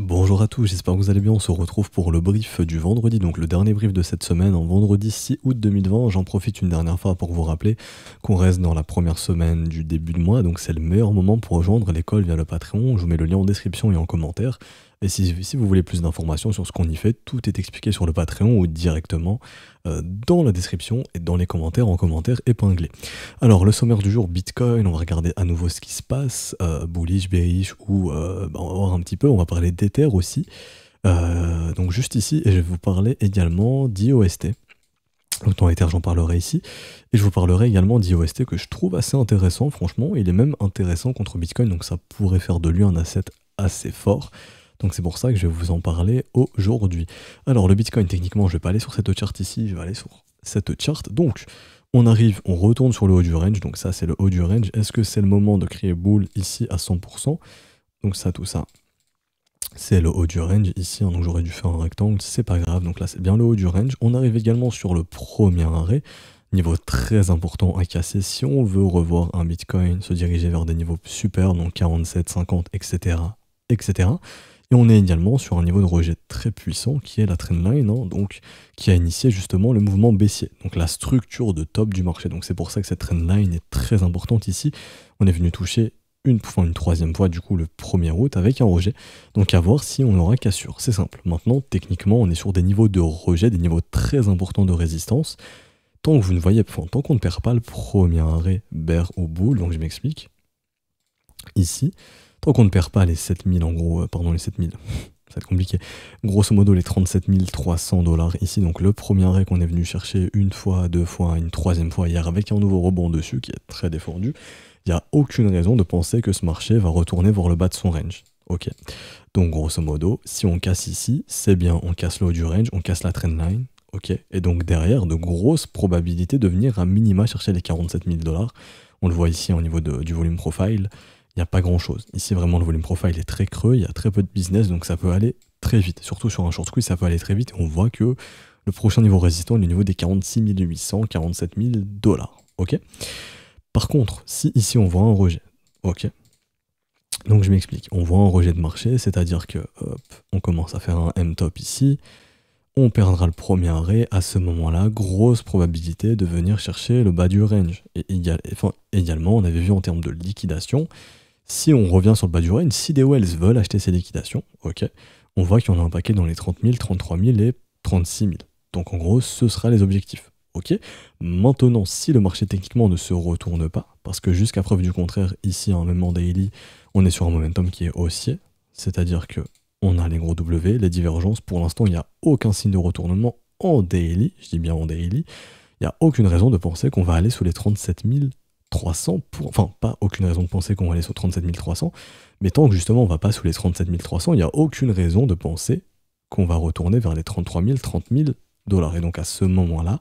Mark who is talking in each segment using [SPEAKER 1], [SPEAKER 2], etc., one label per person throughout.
[SPEAKER 1] Bonjour à tous, j'espère que vous allez bien. On se retrouve pour le brief du vendredi, donc le dernier brief de cette semaine, en vendredi 6 août 2020. J'en profite une dernière fois pour vous rappeler qu'on reste dans la première semaine du début de mois, donc c'est le meilleur moment pour rejoindre l'école via le Patreon. Je vous mets le lien en description et en commentaire. Et si, vous voulez plus d'informations sur ce qu'on y fait, tout est expliqué sur le Patreon ou directement euh, dans la description et dans les commentaires en commentaire épinglés. Alors, le sommaire du jour, Bitcoin, on va regarder à nouveau ce qui se passe, euh, bullish, bearish, ou euh, bah, on va voir un petit peu, on va parler d'Ether aussi. donc juste ici, et je vais vous parler également d'IOST. Donc dans Ether, j'en parlerai ici. Et je vous parlerai également d'IOST que je trouve assez intéressant, franchement. Il est même intéressant contre Bitcoin, donc ça pourrait faire de lui un asset assez fort. Donc c'est pour ça que je vais vous en parler aujourd'hui. Alors le Bitcoin, techniquement, je vais pas aller sur cette charte ici, je vais aller sur cette charte. Donc on arrive, on retourne sur le haut du range, donc ça c'est le haut du range. Est-ce que c'est le moment de créer boule ici à 100% Donc ça, tout ça, c'est le haut du range ici, hein. donc j'aurais dû faire un rectangle, c'est pas grave, donc là c'est bien le haut du range. On arrive également sur le premier arrêt, niveau très important à casser si on veut revoir un Bitcoin se diriger vers des niveaux super, donc 47, 50, etc. etc. Et on est également sur un niveau de rejet très puissant qui est la trendline, hein, donc qui a initié justement le mouvement baissier, donc la structure de top du marché. Donc c'est pour ça que cette trendline est très importante ici. On est venu toucher une, fois une troisième fois du coup le 1er août avec un rejet. Donc à voir si on aura cassure. C'est simple. Maintenant, techniquement, on est sur des niveaux de rejet, des niveaux très importants de résistance. Tant que vous ne voyez, enfin, tant qu'on ne perd pas le premier arrêt bear au boule, donc je m'explique. Ici, Tant qu'on ne perd pas les 7000 en gros, euh, pardon les 7000, ça va être compliqué. Grosso modo les 37 300 dollars ici, donc le premier arrêt qu'on est venu chercher une fois, deux fois, une troisième fois hier avec un nouveau rebond dessus qui est très défendu, il n'y a aucune raison de penser que ce marché va retourner voir le bas de son range. Ok. Donc grosso modo, si on casse ici, c'est bien, on casse le haut du range, on casse la trendline, ok. Et donc derrière, de grosses probabilités de venir à minima chercher les 47 000 dollars. On le voit ici au niveau du volume profile il n'y a pas grand chose. Ici, vraiment, le volume profile est très creux, il y a très peu de business, donc ça peut aller très vite. Surtout sur un short squeeze, ça peut aller très vite. On voit que le prochain niveau résistant est le niveau des 46 800, 47 000 dollars. Ok? Par contre, si ici on voit un rejet, ok? Donc je m'explique, on voit un rejet de marché, c'est-à-dire que hop, on commence à faire un M-top ici, on perdra le premier arrêt, à ce moment-là, grosse probabilité de venir chercher le bas du range. Et également, on avait vu en termes de liquidation, si on revient sur le bas du range, si des wells veulent acheter ces liquidations, on voit qu'il y en a un paquet dans les 30 000, 33 000 et 36 000. Donc en gros, ce sera les objectifs. Ok. Maintenant, si le marché techniquement ne se retourne pas, parce que jusqu'à preuve du contraire, ici, en même en daily, on est sur un momentum qui est haussier, c'est-à-dire que on a les gros W, les divergences. Pour l'instant, il n'y a aucun signe de retournement en daily, je dis bien en daily. Il n'y a aucune raison de penser qu'on va aller sous les 37 000 300, pour, enfin pas aucune raison de penser qu'on va aller sur 37 300, mais tant que justement on va pas sous les 37 300, il n'y a aucune raison de penser qu'on va retourner vers les 33 000, 30 000 dollars. Et donc à ce moment-là,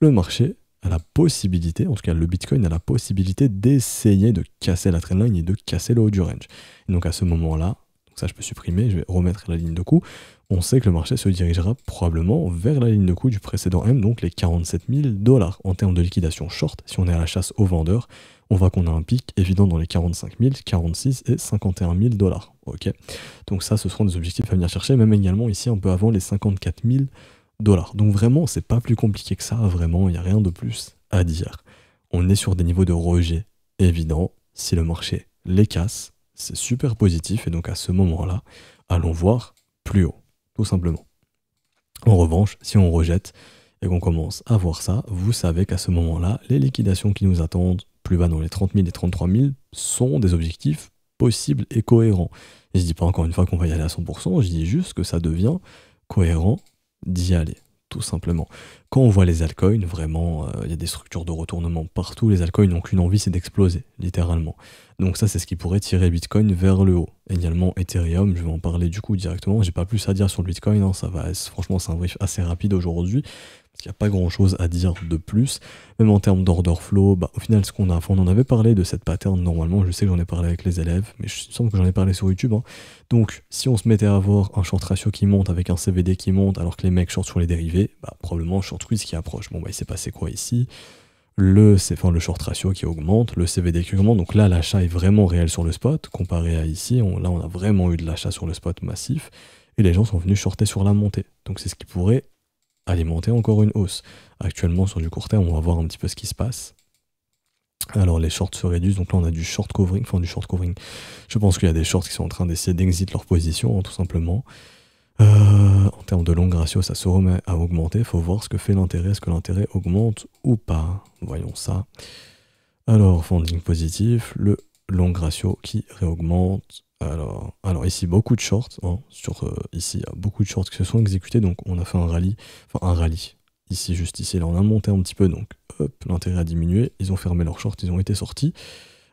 [SPEAKER 1] le marché a la possibilité, en tout cas le Bitcoin a la possibilité d'essayer de casser la trendline et de casser le haut du range. Et donc à ce moment-là, ça je peux supprimer, je vais remettre la ligne de coup, on sait que le marché se dirigera probablement vers la ligne de coup du précédent M, donc les 47 000 dollars en termes de liquidation short. Si on est à la chasse aux vendeurs, on voit qu'on a un pic évident dans les 45 000, 46 et 51 000 dollars. Ok, donc ça, ce seront des objectifs à venir chercher, même également ici un peu avant les 54 000 dollars. Donc vraiment, c'est pas plus compliqué que ça. Vraiment, il n'y a rien de plus à dire. On est sur des niveaux de rejet évidents. Si le marché les casse, c'est super positif et donc à ce moment-là, allons voir plus haut tout simplement. En revanche, si on rejette et qu'on commence à voir ça, vous savez qu'à ce moment-là, les liquidations qui nous attendent plus bas dans les 30 000 et 33 000 sont des objectifs possibles et cohérents. Je dis pas encore une fois qu'on va y aller à 100%, je dis juste que ça devient cohérent d'y aller tout simplement. Quand on voit les altcoins, vraiment, euh, il y a des structures de retournement partout. Les altcoins n'ont qu'une envie, c'est d'exploser, littéralement. Donc ça, c'est ce qui pourrait tirer Bitcoin vers le haut. Également Ethereum, je vais en parler du coup directement. J'ai pas plus à dire sur le Bitcoin, hein. ça va. Franchement, c'est un brief assez rapide aujourd'hui qu'il n'y a pas grand chose à dire de plus. Même en termes d'order flow, bah, au final, ce qu'on a, on en avait parlé de cette pattern normalement. Je sais que j'en ai parlé avec les élèves, mais je sens que j'en ai parlé sur YouTube. Hein. Donc, si on se mettait à avoir un short ratio qui monte avec un CVD qui monte, alors que les mecs short sur les dérivés, bah, probablement short squeeze qui approche. Bon, bah, il s'est passé quoi ici? Le, enfin, le short ratio qui augmente, le CVD qui augmente. Donc là, l'achat est vraiment réel sur le spot, comparé à ici. là, on a vraiment eu de l'achat sur le spot massif, et les gens sont venus shorter sur la montée. Donc c'est ce qui pourrait alimenter encore une hausse. Actuellement, sur du court terme, on va voir un petit peu ce qui se passe. Alors les shorts se réduisent, donc là on a du short covering. Je pense qu'il y a des shorts qui sont en train d'essayer d'exit leur position, hein, tout simplement. Euh, en termes de long ratio, ça se remet à augmenter. Il faut voir ce que fait l'intérêt. Est-ce que l'intérêt augmente ou pas? Voyons ça. Alors, funding positif, le long ratio qui réaugmente. Alors, alors ici, beaucoup de shorts. Hein, euh, ici, il y a beaucoup de shorts qui se sont exécutés. Donc, on a fait un rallye. Enfin, un rallye. Ici, juste ici, là, on a monté un petit peu. Donc, hop, l'intérêt a diminué. Ils ont fermé leurs shorts. Ils ont été sortis.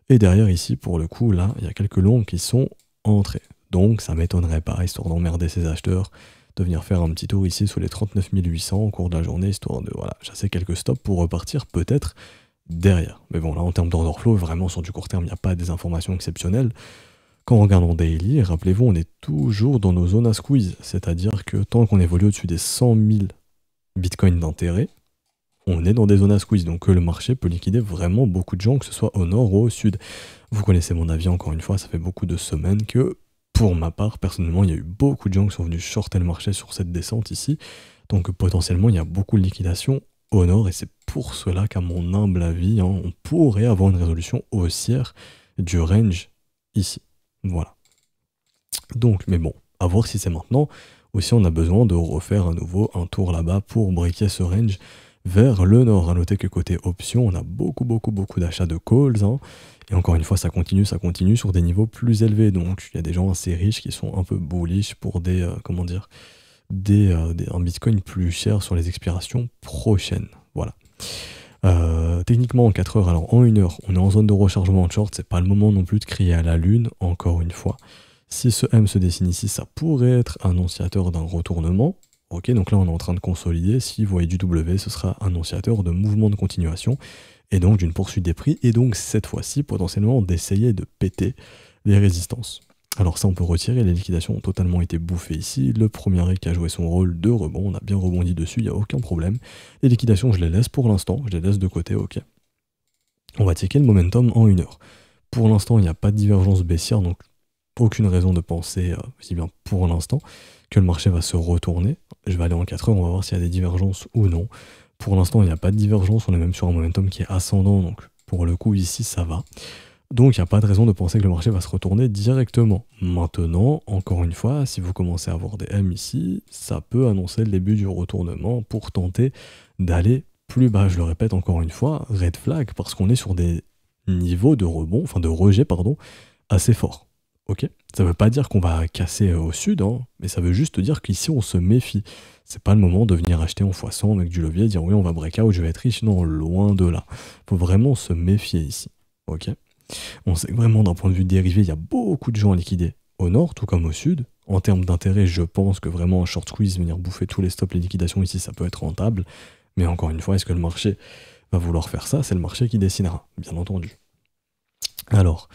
[SPEAKER 1] Et derrière, ici, pour le coup, là, il y a quelques longs qui sont entrés. Donc ça m'étonnerait pas, histoire d'emmerder ces acheteurs, de venir faire un petit tour ici sous les 39 800 au cours de la journée, histoire de voilà, chasser quelques stops pour repartir peut-être derrière. Mais bon, là en termes d'order flow, vraiment sur du court terme, il n'y a pas des informations exceptionnelles. Quand on regarde en daily, rappelez-vous, on est toujours dans nos zones à squeeze, c'est-à-dire que tant qu'on évolue au-dessus des 100 000 bitcoins d'intérêt, on est dans des zones à squeeze, donc le marché peut liquider vraiment beaucoup de gens, que ce soit au nord ou au sud. Vous connaissez mon avis encore une fois, ça fait beaucoup de semaines que pour ma part, personnellement, il y a eu beaucoup de gens qui sont venus shorter le marché sur cette descente ici. Donc potentiellement, il y a beaucoup de liquidations au nord et c'est pour cela qu'à mon humble avis, hein, on pourrait avoir une résolution haussière du range ici. Voilà. Donc, mais bon, à voir si c'est maintenant ou si on a besoin de refaire à nouveau un tour là-bas pour briquer ce range vers le nord. À noter que côté option, on a beaucoup, beaucoup, beaucoup d'achats de calls. Hein. Et encore une fois, ça continue, ça continue sur des niveaux plus élevés. Donc, il y a des gens assez riches qui sont un peu bullish pour des, euh, comment dire, euh, des, un Bitcoin plus cher sur les expirations prochaines. Voilà. Euh, techniquement, en 4 heures, alors en 1 heure, on est en zone de rechargement en short. C'est pas le moment non plus de crier à la lune, encore une fois. Si ce M se dessine ici, ça pourrait être annonciateur d'un retournement. Ok, donc là on est en train de consolider. Si vous voyez du W, ce sera annonciateur de mouvement de continuation et donc d'une poursuite des prix, et donc cette fois-ci potentiellement d'essayer de péter les résistances. Alors ça on peut retirer, les liquidations ont totalement été bouffées ici, le premier qui a joué son rôle de rebond, on a bien rebondi dessus, il n'y a aucun problème. Les liquidations je les laisse pour l'instant, je les laisse de côté, ok. On va checker le momentum en une heure. Pour l'instant il n'y a pas de divergence baissière, donc aucune raison de penser, euh, si bien pour l'instant, que le marché va se retourner. Je vais aller en 4 heures, on va voir s'il y a des divergences ou non. Pour l'instant, il n'y a pas de divergence, on est même sur un momentum qui est ascendant, donc pour le coup ici ça va. Donc il n'y a pas de raison de penser que le marché va se retourner directement. Maintenant, encore une fois, si vous commencez à avoir des M ici, ça peut annoncer le début du retournement pour tenter d'aller plus bas. Je le répète encore une fois, red flag, parce qu'on est sur des niveaux de rebond, enfin de rejet, pardon, assez forts. Ok? Ça ne veut pas dire qu'on va casser au sud, hein, mais ça veut juste dire qu'ici on se méfie c'est pas le moment de venir acheter en x100 avec du levier et dire oui on va breakout, je vais être riche. Non, loin de là. Faut vraiment se méfier ici. Ok? On sait vraiment d'un point de vue dérivé, il y a beaucoup de gens à liquider au nord, tout comme au sud. En termes d'intérêt, je pense que vraiment un short squeeze, venir bouffer tous les stops, les liquidations ici, ça peut être rentable. Mais encore une fois, est-ce que le marché va vouloir faire ça? C'est le marché qui décidera, bien entendu. Alors,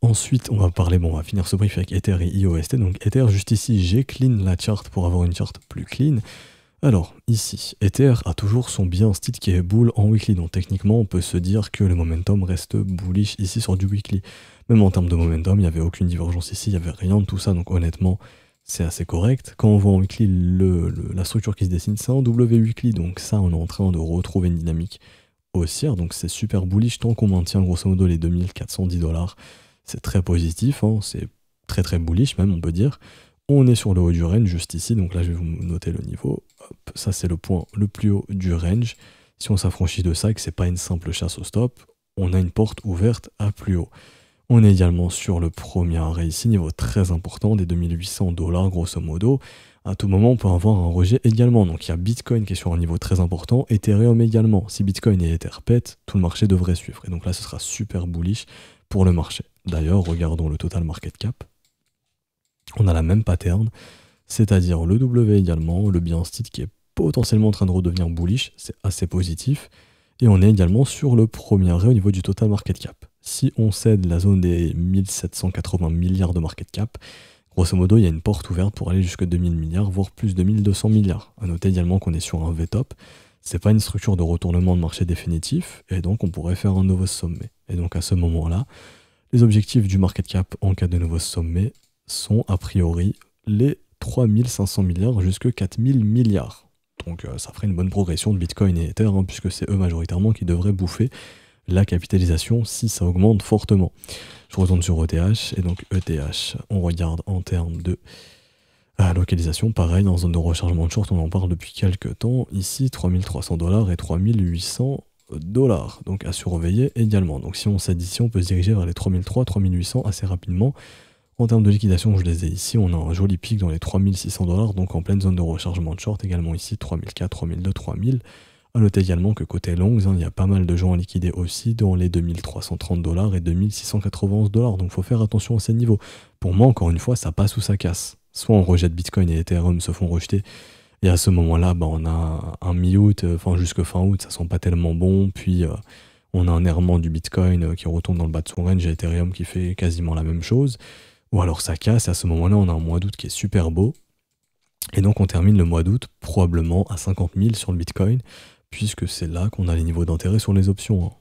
[SPEAKER 1] ensuite, on va parler, bon, on va finir ce brief avec Ether et IOST. Donc, Ether, juste ici, j'ai clean la chart pour avoir une chart plus clean. Alors, ici, Ether a toujours son bien style qui est bull en weekly. Donc, techniquement, on peut se dire que le momentum reste bullish ici sur du weekly. Même en termes de momentum, il n'y avait aucune divergence ici, il n'y avait rien de tout ça. Donc, honnêtement, c'est assez correct. Quand on voit en weekly la structure qui se dessine, c'est un W weekly. Donc, ça, on est en train de retrouver une dynamique haussière, donc c'est super bullish tant qu'on maintient grosso modo les 2410 dollars. C'est très positif, hein. c'est très très bullish même on peut dire. On est sur le haut du range juste ici, donc là je vais vous noter le niveau. ça c'est le point le plus haut du range. Si on s'affranchit de ça et que c'est pas une simple chasse au stop, on a une porte ouverte à plus haut. On est également sur le premier arrêt ici, niveau très important, des 2800 dollars grosso modo à tout moment, on peut avoir un rejet également. Donc il y a Bitcoin qui est sur un niveau très important, Ethereum également. Si Bitcoin et Ether tout le marché devrait suivre. Et donc là, ce sera super bullish pour le marché. D'ailleurs, regardons le total market cap. On a la même pattern, c'est-à-dire le W également, le bien stit qui est potentiellement en train de redevenir bullish, c'est assez positif. Et on est également sur le premier arrêt au niveau du total market cap. Si on cède la zone des 1780 milliards de market cap, Grosso modo, il y a une porte ouverte pour aller jusqu'à 2000 milliards, voire plus de 1200 milliards. A noter également qu'on est sur un VTOP, c'est pas une structure de retournement de marché définitif, et donc on pourrait faire un nouveau sommet. Et donc à ce moment-là, les objectifs du market cap en cas de nouveau sommet sont a priori les 3500 milliards jusqu'à 4000 milliards. Donc euh, ça ferait une bonne progression de Bitcoin et Ether, hein, puisque c'est eux majoritairement qui devraient bouffer la capitalisation si ça augmente fortement. Je retourne sur ETH, et donc ETH, on regarde en termes de euh, localisation, pareil, en zone de rechargement de short, on en parle depuis quelques temps. Ici, 3300 dollars et 3800 dollars, donc à surveiller également. Donc si on s'additionne, on peut se diriger vers les 3300, 3800 assez rapidement. En termes de liquidation, je les ai ici, on a un joli pic dans les 3600 dollars, donc en pleine zone de rechargement de short, également ici 3004, 3002, 3000. A noter également que côté longs, hein, il y a pas mal de gens à liquider aussi dans les 2330 dollars et 2691 dollars, donc faut faire attention à ces niveaux. Pour moi, encore une fois, ça passe ou ça casse. Soit on rejette Bitcoin et Ethereum se font rejeter, et à ce moment-là, bah, on a un mi-août, euh, enfin jusque fin août, ça sent pas tellement bon, puis euh, on a un errement du Bitcoin euh, qui retourne dans le bas de son range et Ethereum qui fait quasiment la même chose. Ou alors ça casse, et à ce moment-là, on a un mois d'août qui est super beau. Et donc on termine le mois d'août probablement à 50 000 sur le Bitcoin, puisque c'est là qu'on a les niveaux d'intérêt sur les options.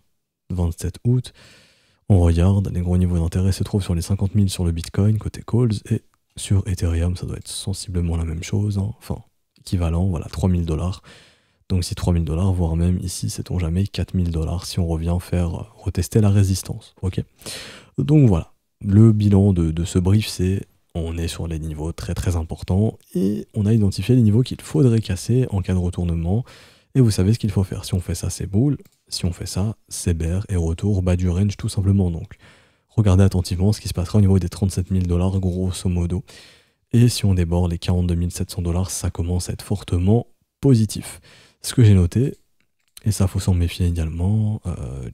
[SPEAKER 1] 27 hein. août, on regarde, les gros niveaux d'intérêt se trouvent sur les 50 000 sur le Bitcoin côté calls, et sur Ethereum, ça doit être sensiblement la même chose, hein. enfin, équivalent, voilà, 3000 dollars. Donc si 3000 dollars, voire même ici, sait-on jamais, 4000 dollars si on revient faire euh, retester la résistance. Donc voilà, le bilan de, ce brief, c'est on est sur les niveaux très très importants et on a identifié les niveaux qu'il faudrait casser en cas de retournement. Et vous savez ce qu'il faut faire. Si on fait ça, c'est boule. Si on fait ça, c'est bear et retour bas du range tout simplement. Donc regardez attentivement ce qui se passera au niveau des 37 000 dollars grosso modo. Et si on déborde les 42 700 dollars, ça commence à être fortement positif. Ce que j'ai noté, et ça faut s'en méfier également, euh,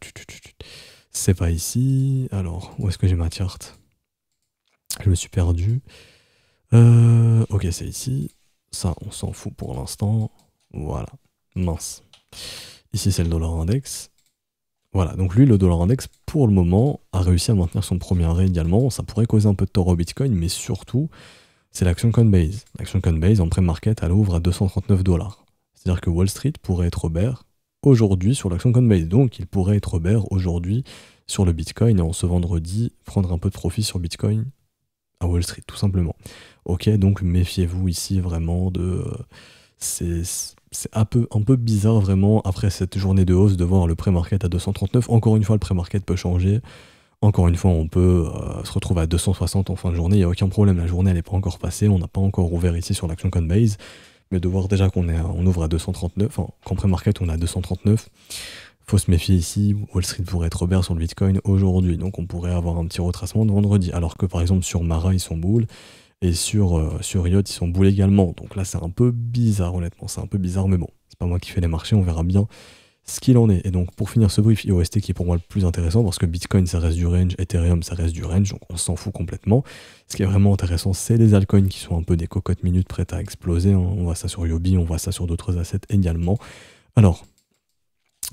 [SPEAKER 1] c'est pas ici. Alors, où est-ce que j'ai ma charte? Je me suis perdu. Euh, ok, c'est ici. Ça, on s'en fout pour l'instant. Voilà. Mince. Ici, c'est le dollar index. Voilà, donc lui, le dollar index, pour le moment, a réussi à maintenir son premier arrêt également. Ça pourrait causer un peu de tort au Bitcoin, mais surtout, c'est l'action Coinbase. L'action Coinbase, en pré-market, elle ouvre à 239 dollars. C'est-à-dire que Wall Street pourrait être bear aujourd'hui sur l'action Coinbase. Donc, il pourrait être bear aujourd'hui sur le Bitcoin et en ce vendredi, prendre un peu de profit sur Bitcoin à Wall Street, tout simplement. Ok, donc méfiez-vous ici vraiment de. C'est c'est un peu, un peu bizarre vraiment après cette journée de hausse de voir le pré-market à 239. Encore une fois, le pré-market peut changer. Encore une fois, on peut euh, se retrouver à 260 en fin de journée, il n'y a aucun problème, la journée n'est pas encore passée, on n'a pas encore ouvert ici sur l'action Coinbase, mais de voir déjà qu'on on ouvre à 239, enfin qu'en pré-market on est à 239, faut se méfier ici, Wall Street pourrait être vert sur le Bitcoin aujourd'hui, donc on pourrait avoir un petit retracement de vendredi, alors que par exemple sur Mara ils sont boules, et sur, euh, sur Riot, ils sont boules également. Donc là, c'est un peu bizarre, honnêtement. C'est un peu bizarre, mais bon, c'est pas moi qui fais les marchés, on verra bien ce qu'il en est. Et donc, pour finir ce brief, IOST qui est pour moi le plus intéressant, parce que Bitcoin, ça reste du range, Ethereum, ça reste du range, donc on s'en fout complètement. Ce qui est vraiment intéressant, c'est les altcoins qui sont un peu des cocottes minutes prêtes à exploser. Hein. On voit ça sur Yobi, on voit ça sur d'autres assets également. Alors,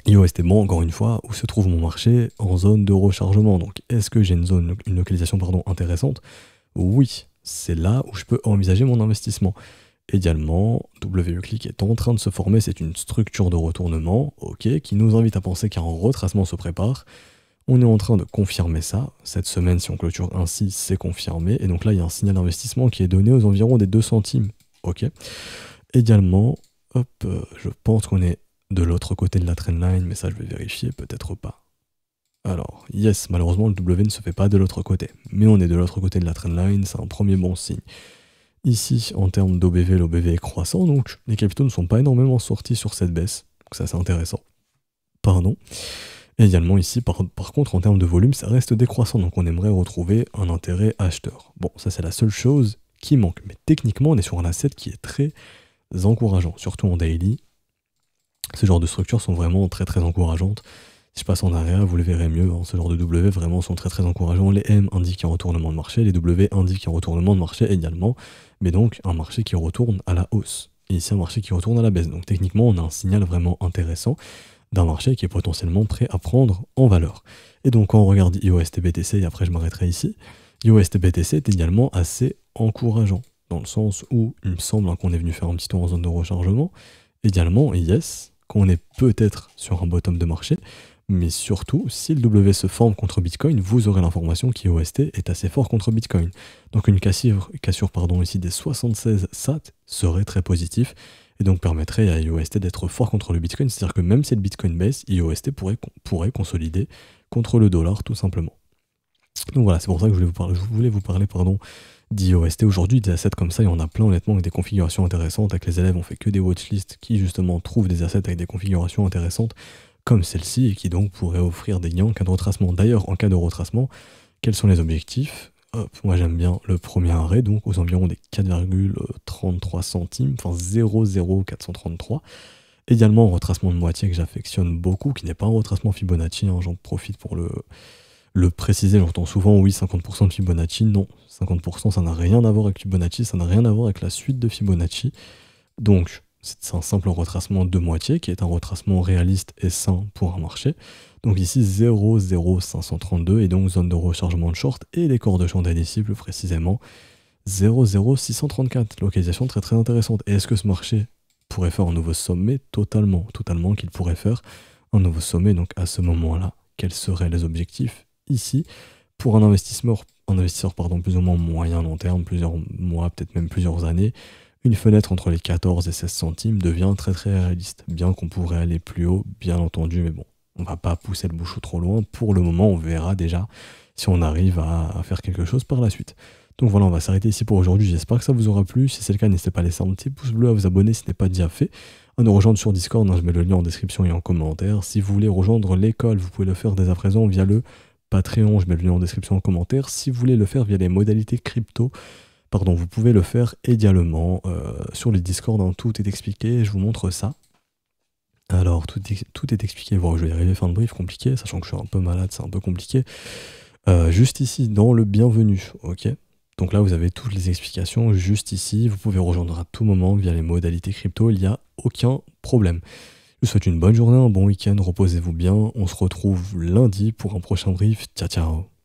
[SPEAKER 1] IOST, bon, encore une fois, où se trouve mon marché En zone de rechargement. Donc, est-ce que j'ai une zone, une localisation pardon, intéressante? Oui, c'est là où je peux envisager mon investissement. Également, WClick est en train de se former, c'est une structure de retournement, ok, qui nous invite à penser qu'un retracement se prépare. On est en train de confirmer ça. Cette semaine, si on clôture ainsi, c'est confirmé. Et donc là, il y a un signal d'investissement qui est donné aux environs des 2 centimes. Également, hop, euh, je pense qu'on est de l'autre côté de la trendline, mais ça, je vais vérifier, peut-être pas. Alors, yes, malheureusement, le W ne se fait pas de l'autre côté. Mais on est de l'autre côté de la trendline, c'est un premier bon signe. Ici, en termes d'OBV, l'OBV est croissant, donc les capitaux ne sont pas énormément sortis sur cette baisse. Donc ça, c'est intéressant. Pardon. Et également ici, par, contre, en termes de volume, ça reste décroissant, donc on aimerait retrouver un intérêt acheteur. Bon, ça c'est la seule chose qui manque. Mais techniquement, on est sur un asset qui est très encourageant, surtout en daily. Ce genre de structures sont vraiment très très encourageantes. Si je passe en arrière, vous le verrez mieux. Hein. ce genre de W vraiment sont très très encourageants. Les M indiquent un retournement de marché, les W indiquent un retournement de marché également, mais donc un marché qui retourne à la hausse. Et ici un marché qui retourne à la baisse. Donc techniquement, on a un signal vraiment intéressant d'un marché qui est potentiellement prêt à prendre en valeur. Et donc quand on regarde IOST-BTC, et après je m'arrêterai ici, IOST-BTC est également assez encourageant, dans le sens où il me semble qu'on est venu faire un petit tour en zone de rechargement. Également, yes, qu'on est peut-être sur un bottom de marché, mais surtout, si le W se forme contre Bitcoin, vous aurez l'information qu'IOST est assez fort contre Bitcoin. Donc une cassure, cassure ici des 76 SAT serait très positif et donc permettrait à IOST d'être fort contre le Bitcoin. C'est-à-dire que même si le Bitcoin baisse, IOST pourrait, consolider contre le dollar tout simplement. Donc voilà, c'est pour ça que je voulais vous parler, je voulais vous parler pardon, d'IOST aujourd'hui, des assets comme ça, il y en a plein honnêtement avec des configurations intéressantes. Avec les élèves, on fait que des watchlists qui justement trouvent des assets avec des configurations intéressantes comme celle-ci et qui donc pourrait offrir des gains en cas de retracement. D'ailleurs, en cas de retracement, quels sont les objectifs? Moi j'aime bien le premier arrêt, donc aux environs des 4,33 centimes, enfin 0,0433. Également, retracement de moitié que j'affectionne beaucoup, qui n'est pas un retracement Fibonacci, hein, j'en profite pour le, le préciser, j'entends souvent oui 50% de Fibonacci, non, 50% ça n'a rien à voir avec Fibonacci, ça n'a rien à voir avec la suite de Fibonacci. Donc c'est un simple retracement de moitié qui est un retracement réaliste et sain pour un marché. Donc ici 0,0532 et donc zone de rechargement de short et les corps de chandelle ici plus précisément 0,0634. Localisation très très intéressante. Et est-ce que ce marché pourrait faire un nouveau sommet? Totalement, totalement qu'il pourrait faire un nouveau sommet. Donc à ce moment-là, quels seraient les objectifs ici? Pour un investisseur, un investisseur pardon, plus ou moins moyen long terme, plusieurs mois, peut-être même plusieurs années une fenêtre entre les 14 et 16 centimes devient très très réaliste. Bien qu'on pourrait aller plus haut, bien entendu, mais bon, on va pas pousser le bouchon trop loin. Pour le moment, on verra déjà si on arrive à, faire quelque chose par la suite. Donc voilà, on va s'arrêter ici pour aujourd'hui. J'espère que ça vous aura plu. Si c'est le cas, n'hésitez pas à laisser un petit pouce bleu, à vous abonner si ce n'est pas déjà fait. À nous rejoindre sur Discord, hein, je mets le lien en description et en commentaire. Si vous voulez rejoindre l'école, vous pouvez le faire dès à présent via le Patreon, je mets le lien en description et en commentaire. Si vous voulez le faire via les modalités crypto, Pardon, vous pouvez le faire également euh, sur les Discord, hein, tout est expliqué, je vous montre ça. Alors, tout est, expliqué, bon, je vais y arriver fin de brief, compliqué, sachant que je suis un peu malade, c'est un peu compliqué. Euh, juste ici, dans le bienvenu, ok. Donc là, vous avez toutes les explications, juste ici, vous pouvez rejoindre à tout moment via les modalités crypto, il n'y a aucun problème. Je vous souhaite une bonne journée, un bon week-end, reposez-vous bien, on se retrouve lundi pour un prochain brief, ciao ciao